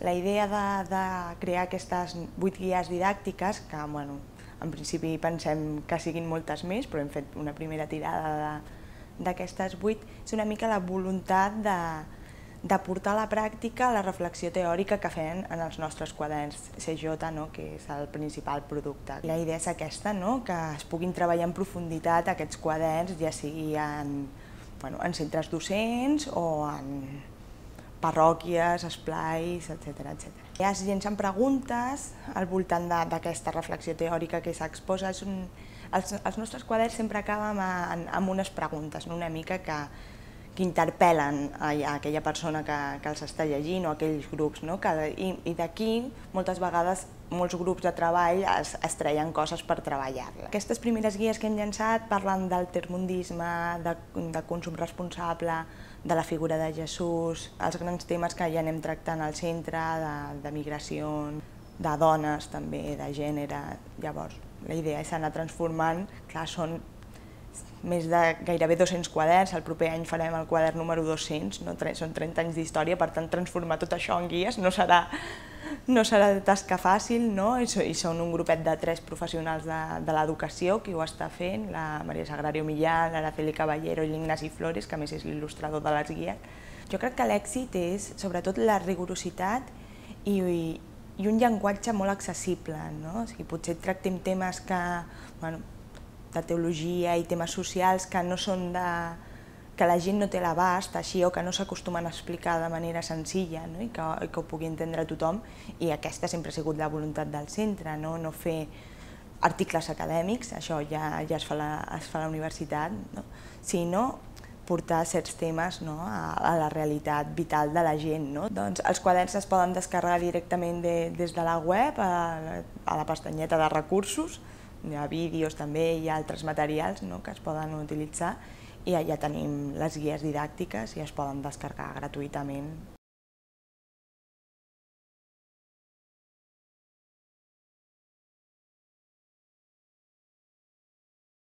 La idea de, de crear aquestes vuit guies didàctiques, que bueno, en principi pensem que siguin moltes més, però hem fet una primera tirada d'aquestes vuit, és una mica la voluntat de, de portar a la pràctica la reflexió teòrica que fem en els nostres quaderns CJ, no? que és el principal producte. La idea és aquesta, no? que es puguin treballar en profunditat aquests quaderns, ja sigui en, bueno, en centres docents o en parròquies, esplais, etc etc. Ja es llencen preguntes al voltant d'aquesta reflexió teòrica que s'exposa. Els, els nostres quaderns sempre acaben amb, amb unes preguntes, no? una mica que, que interpel·len a, a aquella persona que, que els està llegint o aquells grups. No? Que, I i d'aquí, moltes vegades, molts grups de treball es, es treien coses per treballar-la. Aquestes primeres guies que hem llançat parlen del termundisme, de, de consum responsable, de la figura de Jesús, els grans temes que ja anem tractant al centre, de, de migració, de dones també, de gènere. Llavors, la idea és anar transformant, clar, són més de gairebé 200 quaderns, el proper any farem el quadern número 200, no? són 30 anys d'història, per tant transformar tot això en guies no serà, no serà tasca fàcil, no? I, són un grupet de tres professionals de, de l'educació qui ho està fent, la Maria Sagrario Millán, l'Araceli Caballero i l'Ignasi Flores, que més és l'il·lustrador de les guies. Jo crec que l'èxit és sobretot la rigorositat i, i, i un llenguatge molt accessible, no? O sigui, potser tractem temes que, bueno, de teologia i temes socials que no són de que la gent no té l'abast així o que no s'acostumen a explicar de manera senzilla no? I, que, i que ho pugui entendre tothom i aquesta sempre ha sigut la voluntat del centre, no, no fer articles acadèmics, això ja, ja es fa la, es fa a la universitat, no? sinó portar certs temes no, a, a la realitat vital de la gent. No? Doncs els quaderns es poden descarregar directament de, des de la web a, a la pestanyeta de recursos hi ha vídeos també, hi ha altres materials no, que es poden utilitzar i allà tenim les guies didàctiques i es poden descarregar gratuïtament.